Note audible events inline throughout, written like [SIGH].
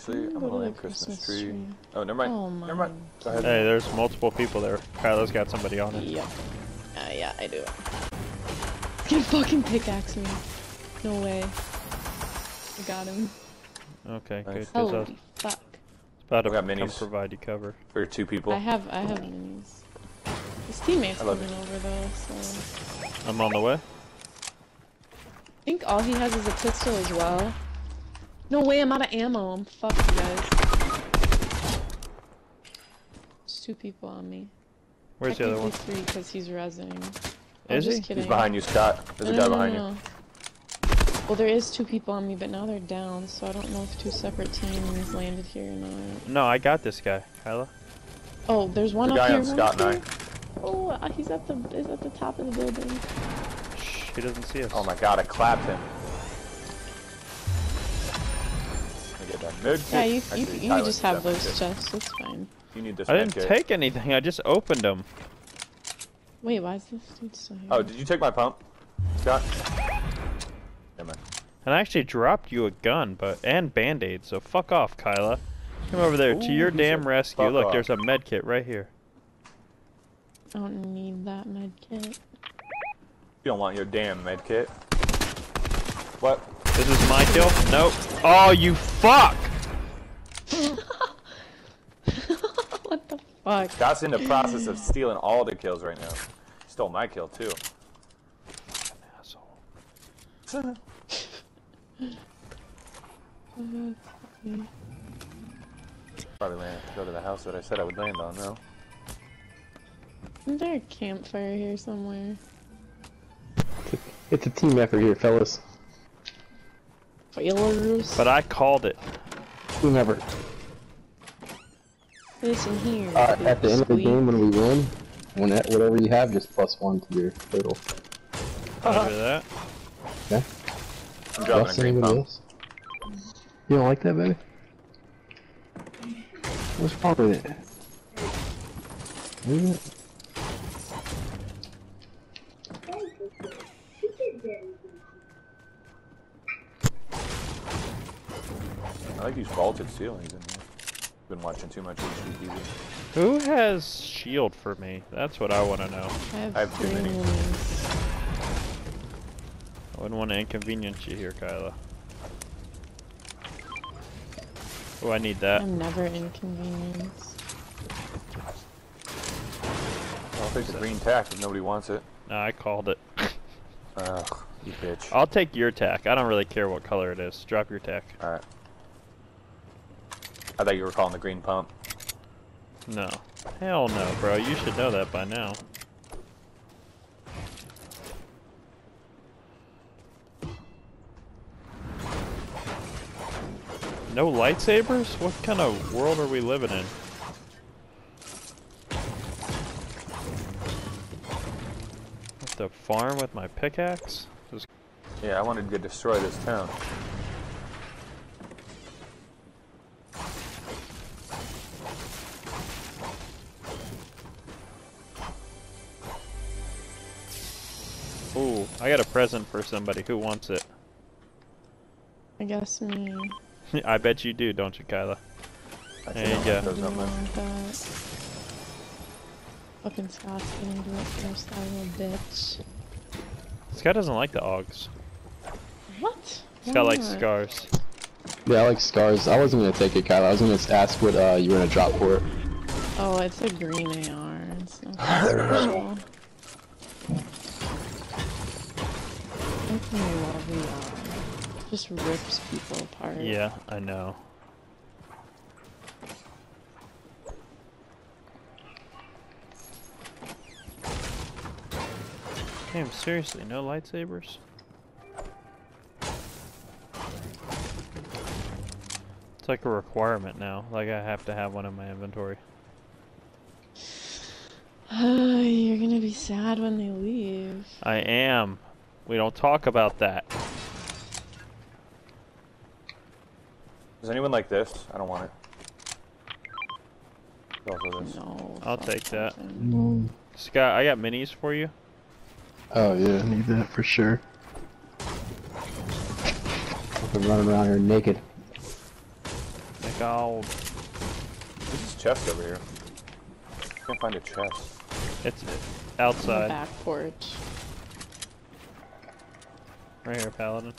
Actually, I'm Go gonna to land Christmas, Christmas tree. tree. Oh, never mind. Oh never mind. Go ahead. Hey, there's multiple people there. Kyla's got somebody on it. Yep. Uh, yeah, I do. Can fucking pickaxe me. No way. I got him. Okay, Nice. good. 'cause I was Holy fuck. about to We got come minis. provide you cover. For two people. I have I have minis. His teammates I love coming it. over though, so I'm on the way. I think all he has is a pistol as well. No way, I'm out of ammo. I'm fucked, you guys. There's two people on me. Where's the other one? Technically three because he's rezzing. I'm Is just he? kidding. He's behind you, Scott. There's No, a guy no, behind no. Well, there is two people on me, but now they're down, so I don't know if two separate teams landed here or not. No, I got this guy, Kyla. Oh, there's you. one The up guy here. on Scott up and. I. Oh, uh, he's at the is at the top of the building. Shh, he doesn't see us. Oh my god, I clapped him. Mid Yeah, you you, Actually, you Tyler just have those did. chests. It's fine. You need this I didn't kit. take anything. I just opened them. Wait, why is this dude still here? Oh, did you take my pump, Scott? Never mind. And I actually dropped you a gun, but and band-aids. So fuck off, Kyla. Come over there to your damn rescue. Look, off. there's a med kit right here. I don't need that med kit. You don't want your damn med kit. What? This is my kill. Nope. Oh, you fuck! what the fuck? Scott's in the process of stealing all the kills right now. Stole my kill too. Asshole. [LAUGHS] Probably land, go to the house that I said I would land on though. Isn't there a campfire here somewhere? It's a team effort here, fellas. Failures. But I called it. Team effort. Listen here. Uh, at the end of the game, when we win, when that, whatever you have, just plus one to your total. Remember that? Okay? I'm dropping a Plus green pump. else? You don't like that, baby? What's wrong with it? Leave it. I like these vaulted ceilings in here. Been watching too much HGTV. Who has shield for me? That's what I want to know. I have, I have too many. I wouldn't want to inconvenience you here, Kyla. Oh, I need that. I'm never inconvenienced. I'll take the green tack if nobody wants it. Nah, I called it. Ugh, you bitch. I'll take your tack. I don't really care what color it is. Drop your tack. Alright. I thought you were calling the green pump. No. Hell no, bro. You should know that by now. No lightsabers? What kind of world are we living in? Have to farm with my pickaxe? Just Yeah, I wanted to destroy this town. Ooh, I got a present for somebody. Who wants it? [LAUGHS] I guess me. I bet you do, don't you, Kyla? I There think you go. have those You want that. Fucking Scott's gonna do it first, that little bitch. This guy doesn't like the Augs. What? This guy likes scars. Yeah, I like scars. I wasn't gonna take it, Kyle. I was gonna ask what uh, you were gonna drop for it. Oh, it's a green AR. It's not [LAUGHS] special. I fucking love the AR. Just rips people apart. Yeah, I know. Damn, seriously, no lightsabers? It's like a requirement now. Like I have to have one in my inventory. [SIGHS] You're gonna be sad when they leave. I am. We don't talk about that. Does anyone like this? I don't want it. Also this. No. I'll take that. nothing. Scott, I got minis for you. Oh yeah, I need that for sure. I'm running around here naked. Make god. There's this chest over here. I Can't find a chest. It's On the outside. back porch. Right here, Paladin.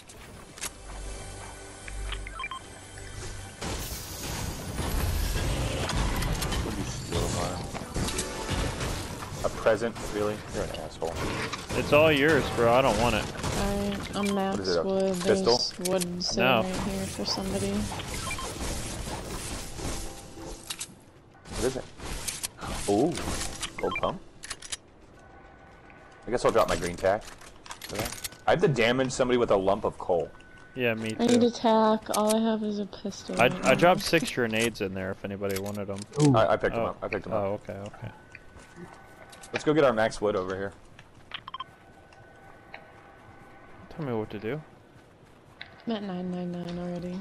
What did you steal mine? A present? Really? You're an asshole. It's all yours, bro. I don't want it. Alright, I'm max is it, a wood. pistol? There's wood sitting No. right here for somebody. What is it? Ooh, gold pump. I guess I'll drop my green tack. For that. I have to damage somebody with a lump of coal. Yeah, me too. I need too. attack. All I have is a pistol. I, I dropped six grenades in there if anybody wanted them. Ooh. I, I picked them Oh. up. I picked them up. Oh, okay, okay. Let's go get our max wood over here. Tell me what to do. I'm at 999 already.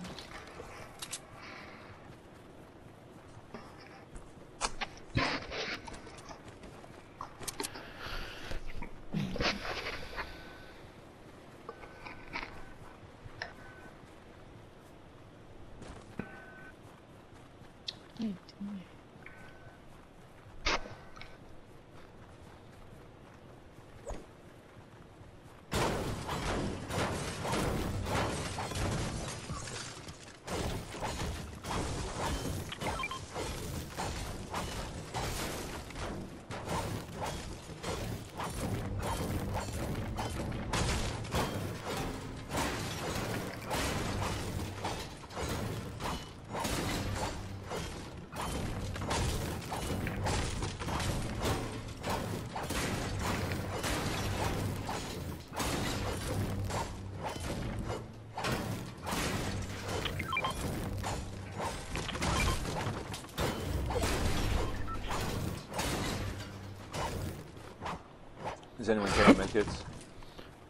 Anyone carrying medkits?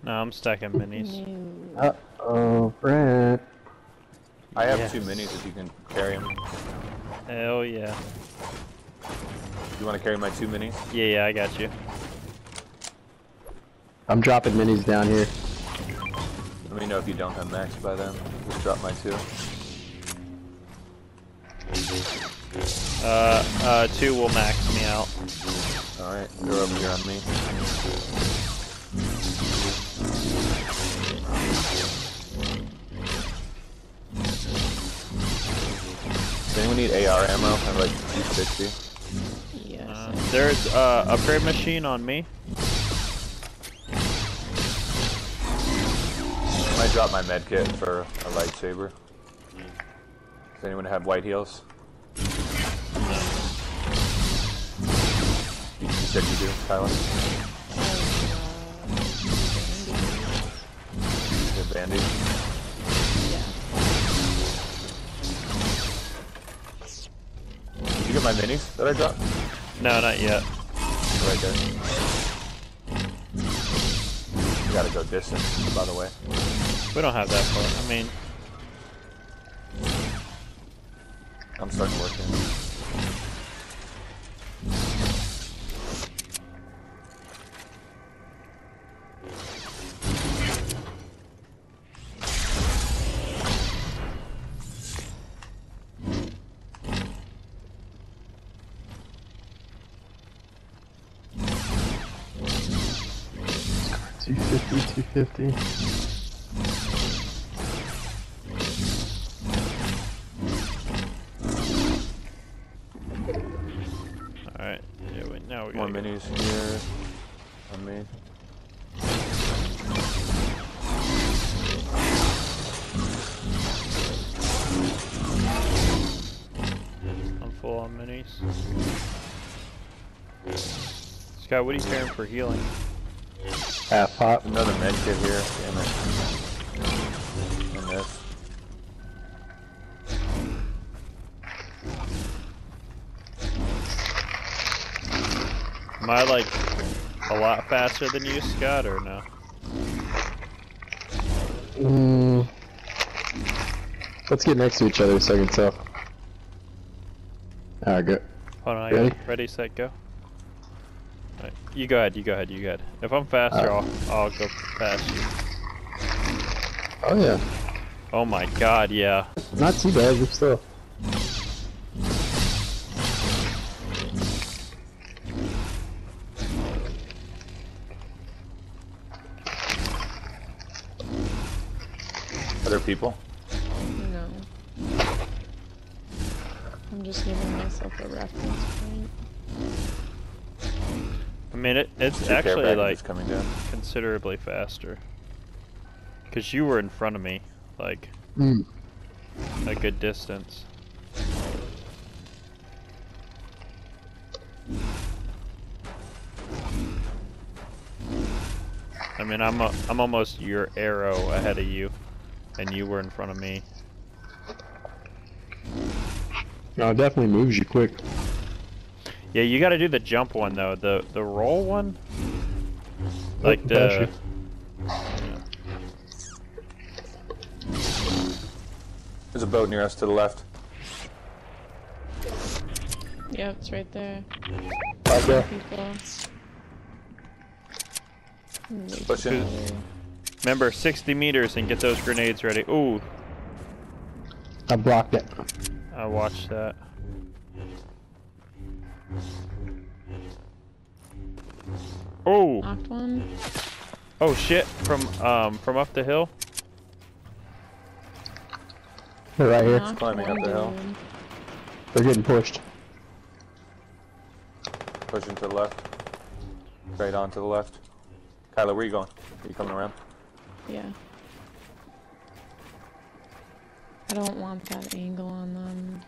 No, I'm stacking minis. [LAUGHS] Uh oh, Brent. I have Yes. two minis if you can carry them. Hell yeah. You want to carry my two minis? Yeah, yeah, I got you. I'm dropping minis down here. Let me know if you don't have max by then. Just drop my two. Uh, uh, two will max me out. Alright, they're over here on me. Does anyone need AR ammo? I have like 260. Yes. Uh, there's uh upgrade machine on me. I might drop my medkit for a lightsaber. Does anyone have white heals? You you do, Tyler? You have bandage? Did you get my minis that I dropped? No, not yet. Right there. You gotta go distance, by the way. We don't have that far. I mean, I'm starting working. 250. More minis go. here on me. I'm full on minis. Scott, what are you carrying for healing? Half pop. Another med kit here. Damn it. And this. Am I like a lot faster than you, Scott, or no? Mm. Let's get next to each other so I can tell. Alright, good. Hold on, I Ready? got ready, set, go. Alright, you go ahead, you go ahead, you go ahead. If I'm faster, Alright. I'll, I'll go past you. Oh yeah. Oh my god, yeah. Not too bad, but still. Other people? No. I'm just giving myself a reference point. I mean, it, it's Two actually like coming down. considerably faster. Cause you were in front of me, like Mm. a good distance. I mean, I'm a, I'm almost your arrow ahead of you, and you were in front of me. No, it definitely moves you quick. Yeah, you got to do the jump one though. The the roll one, oh, like Oh, the. gotcha. There's a boat near us to the left. Yep, it's right there. Right there. People. I'm way too Pushing. far away. Remember, 60 meters and get those grenades ready. Ooh, I blocked it. I watched that. Oh, Knocked one. oh shit! From um from up the hill. They're right here. Knocked climbing up the hill. dude. They're getting pushed. Pushing to the left. Straight on to the left. Kyla, where you going? Are you coming around? Yeah. I don't want that angle on them.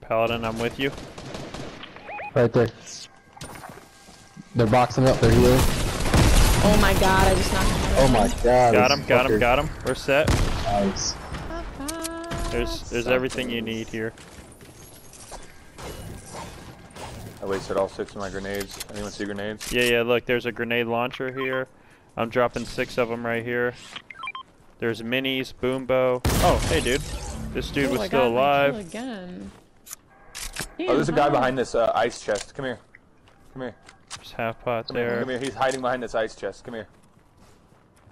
Paladin, I'm with you. Right there. They're boxing up. They're healing. Oh my god, I just knocked him Oh my god. Got this him, got him, got him. We're set. Nice. There's there's everything you need here. I wasted all six of my grenades. Anyone see grenades? Yeah, yeah. Look, there's a grenade launcher here. I'm dropping six of them right here. There's minis, boom bow. Oh, hey, dude. This dude Oh, was I still got my kill alive. Again. Oh, there's a guy Damn, behind this uh, ice chest. Come here. Come here. There's half pot Come here. there. Come here. He's hiding behind this ice chest. Come here.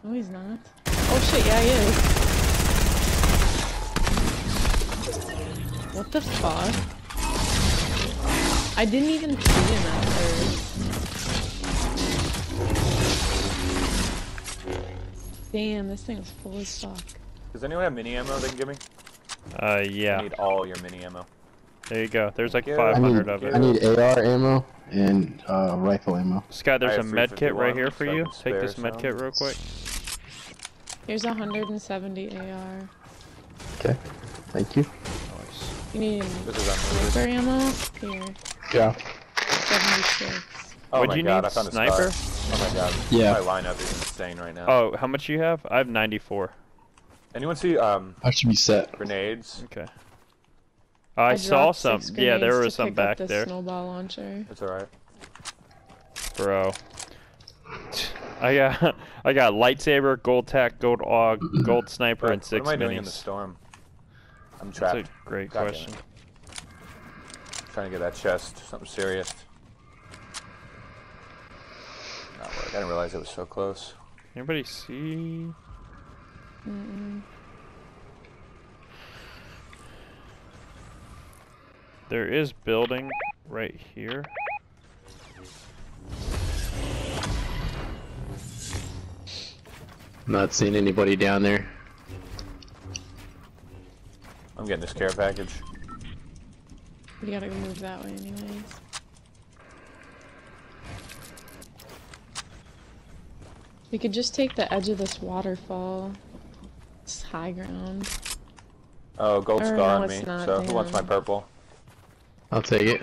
No, he's not. Oh shit, yeah, he is. What the fuck? I didn't even see him at first. Damn, this thing's full as fuck. Does anyone have mini ammo they can give me? Uh, yeah. I need all your mini ammo. There you go. There's like Yeah. I 500 need, of it. I need AR ammo and uh, rifle ammo. Scott, there's a med kit right here for you. Take this spare med kit real quick. Here's 170 AR. Okay. Thank you. Nice. You need This is sniper ammo? Here, Yeah. 76. Oh What'd my you god, need? I found a Sniper? scar. Oh my god. Yeah. My lineup is insane right now. Oh, how much you have? I have 94. Anyone see um I should be set. grenades? Okay. I, saw dropped some. Yeah, there was some pick back this there, Snowball launcher. It's alright. bro. [SIGHS] I got [LAUGHS] I got lightsaber, gold tack, gold aug, [CLEARS THROAT] gold sniper, and What six am I doing in the storm? I'm trapped. That's a great God question. it. Trying to get that chest. Something serious. Not work. I didn't realize it was so close. Anybody see? Mm-mm. There is building right here. Not seeing anybody down there. I'm getting this care package. We gotta move that way anyways. We could just take the edge of this waterfall. It's high ground. Oh, gold Or scar no, on me. not, so who wants my purple? I'll take it.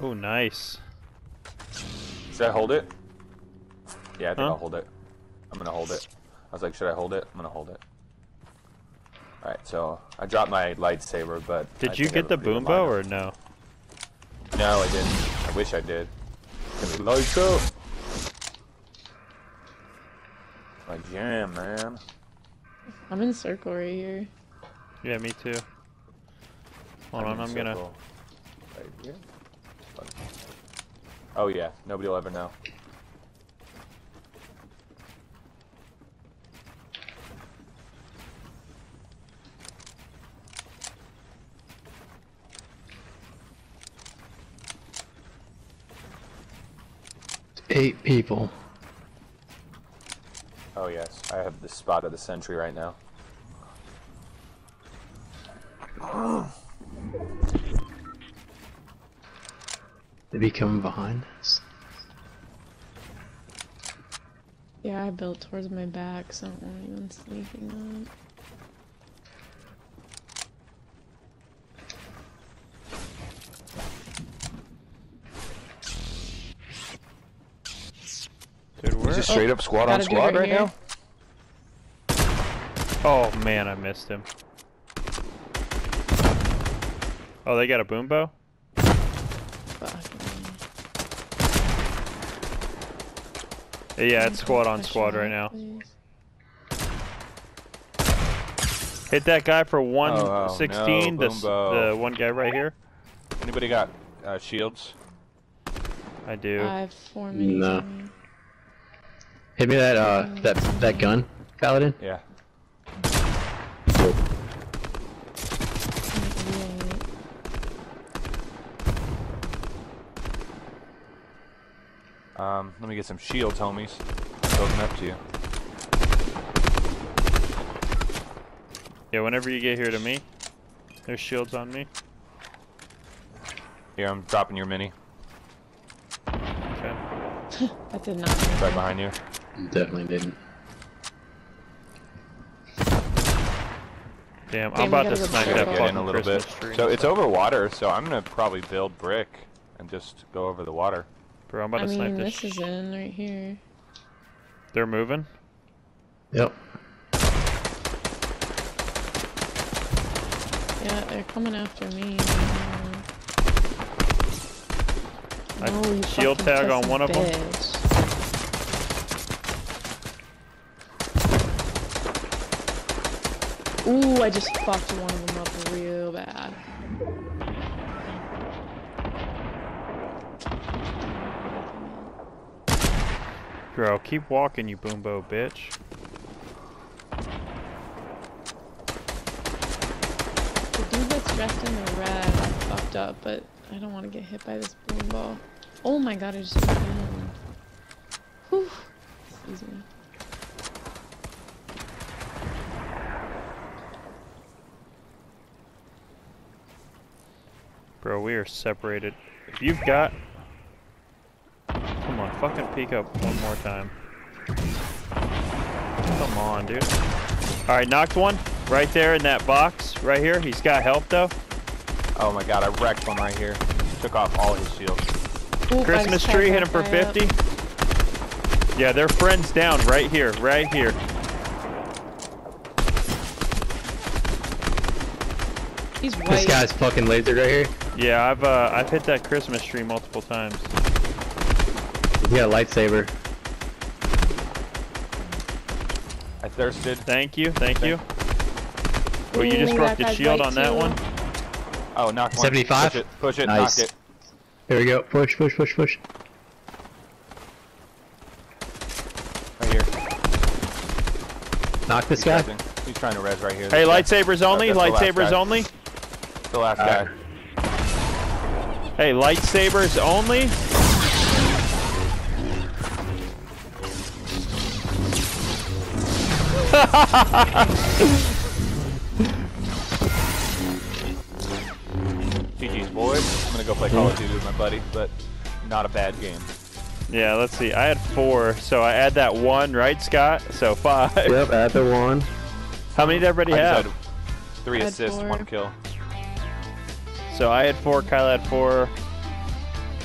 Oh, nice. Should I hold it? Yeah, I think Huh? I'll hold it. I'm gonna hold it. I was like, should I hold it? I'm gonna hold it. Alright, so I dropped my lightsaber, but. Did I you think get the everybody boom bow or no? No, I didn't. I wish I did. It's gonna be lights up. My jam, man. I'm in circle right here. Yeah, me too. Hold I'm on, I'm gonna. Right here. Oh yeah, nobody will ever know. Eight people. Oh yes, I have the spot of the sentry right now. They be coming behind us. Yeah, I built towards my back, so I don't even sleeping on. Dude, where? Is it oh, straight up squad on squad right right now? Oh man, I missed him. Oh, they got a boom bow? Fucking. Yeah, it's squad on squad right now. please. Hit that guy for oh, 116, no, the, the one guy right here. Anybody got uh, shields? I do. I have four minis No. Hit me that uh that that gun, Paladin. Yeah. Um, let me get some shields, homies. Building up to you. Yeah, whenever you get here to me, there's shields on me. Here, I'm dropping your mini. Okay. [LAUGHS] That did not. Right behind you. Definitely didn't. Damn, Damn, I'm about gotta snipe that up. Get fucking in a little bit. Tree. So it's over water, so I'm gonna probably build brick and just go over the water. Bro, I'm about I to snipe mean, this. this is in right here. They're moving. Yep. Yeah, they're coming after me. I- No, you shield tag on pussy one of them. Ooh, I just fucked one of them up real bad. Bro, keep walking, you boom bow bitch. The dude that's dressed in the red, fucked up, but I don't want to get hit by this boom ball. Oh my god, I just hit him. Whew. Excuse me. Bro, we are separated. If you've got... Come on, fucking peek up one more time. Come on, dude. Alright, knocked one. Right there in that box. Right here. He's got help, though. Oh my god, I wrecked one right here. Took off all his shields. Oop, I Christmas tree, hit him for that guy up. 50. Yeah, their friend's down right here. Right here. He's white. This guy's fucking lasered right here. Yeah, I've uh, I've hit that Christmas tree multiple times. He's got a lightsaber. I thirsted. Thank you, thank you. Well, you Ooh, just broke the shield on that too. one. Oh, knock one. 75? Push it. Push it. Nice. Knock it. Here we go. Push, push, push, push. Right here. Knock this He's guy. rezzing. He's trying to res right here. Hey, This guy. lightsabers only, that's the last lightsabers guy. only. The last Alright. guy. Hey, lightsabers only. GG's boys. I'm gonna go play Call of Duty with my buddy, but not a bad game. Yeah, let's see. I had four, so I add that one, right, Scott? So five. Yep, add the one. How many did everybody I have? had three I assists, four. one kill. So I had four. Kyle had four.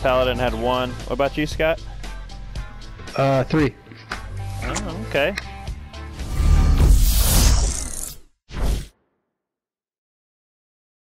Paladin had one. What about you, Scott? Uh, three. Oh, okay.